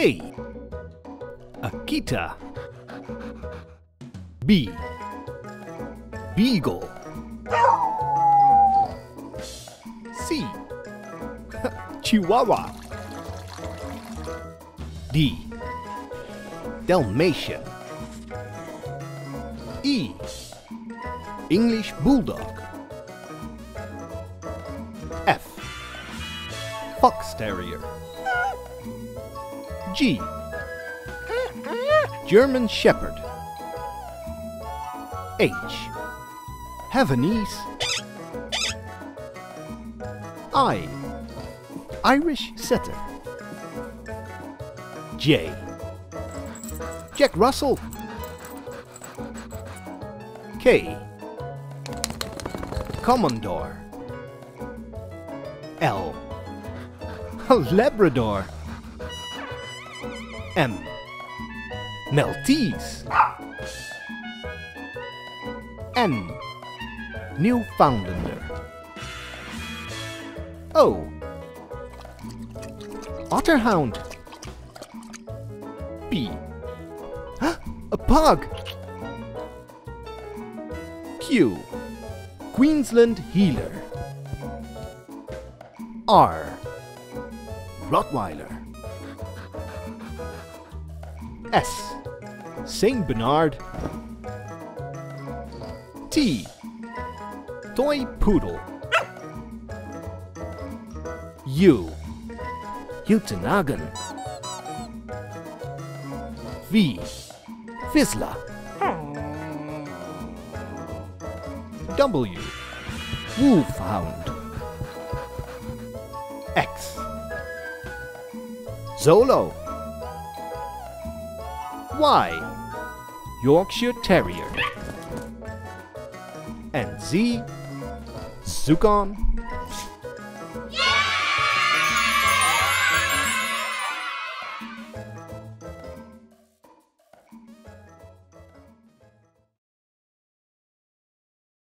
A. Akita. B. Beagle. C. Chihuahua. D. Dalmatian. E. English Bulldog. Fox Terrier. G. German Shepherd. H. Havanese. I. Irish Setter. J. Jack Russell. K. Komondor. L. Oh, Labrador. M. Maltese. N. Newfoundlander. O. Otterhound. P. A pug. Q. Queensland Heeler. R. Rottweiler. S. Saint Bernard. T. Toy Poodle. U. Utonagan. V. Vizsla. W. Wolfhound. X. Xolo. Y. Yorkshire Terrier. And Z. Zuchon